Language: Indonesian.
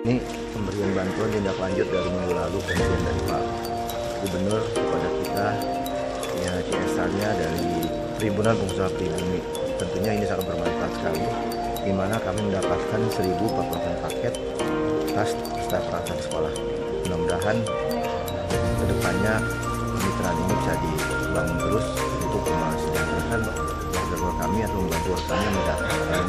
Ini pemberian bantuan tindak lanjut dari minggu lalu kemudian dari Pak Gubernur kepada kita ya CSR-nya dari Perhimpunan Pengusaha Pribumi. Tentunya ini sangat bermanfaat sekali di mana kami mendapatkan 1000 paket tas setiap peralatan sekolah. Mudah-mudahan ke depannya kemitraan ini bisa dibangun terus untuk mesejahterakan warga kami atau membantu kami mendapatkan